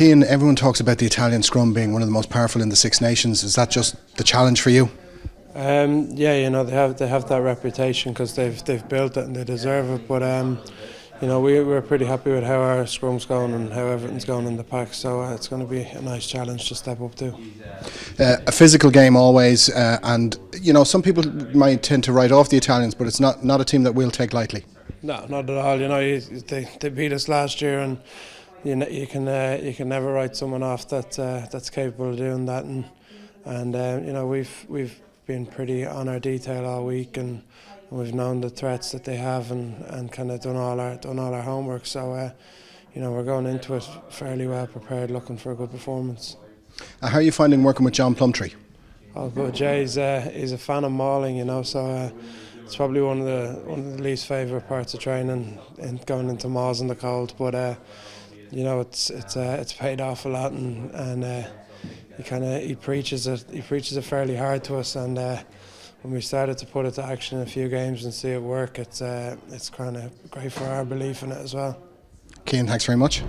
Cian, everyone talks about the Italian scrum being one of the most powerful in the Six Nations. Is that just the challenge for you? Um, yeah, you know they have they have that reputation because they've they've built it and they deserve it. But um, you know we we're pretty happy with how our scrum's going and how everything's going in the pack. So uh, it's going to be a nice challenge to step up to. Uh, a physical game always, uh, and you know some people might tend to write off the Italians, but it's not not a team that we'll take lightly. No, not at all. You know you, they they beat us last year and. You, you can uh, you can never write someone off that uh, that's capable of doing that and and uh, you know we've we've been pretty on our detail all week and we've known the threats that they have and, and kind of done all our done all our homework. So uh, you know we're going into it fairly well prepared, looking for a good performance. Uh, how are you finding working with John Plumtree? Oh, good. Jay's uh, he's a fan of mauling, you know, so. Uh, it's probably one of the one of the least favourite parts of training and going into mauls in the cold, but uh, you know it's it's uh, it's paid off a lot and and uh, he kind of he preaches it he preaches it fairly hard to us and uh, when we started to put it to action in a few games and see it work it's uh, it's kind of great for our belief in it as well. Cian, thanks very much.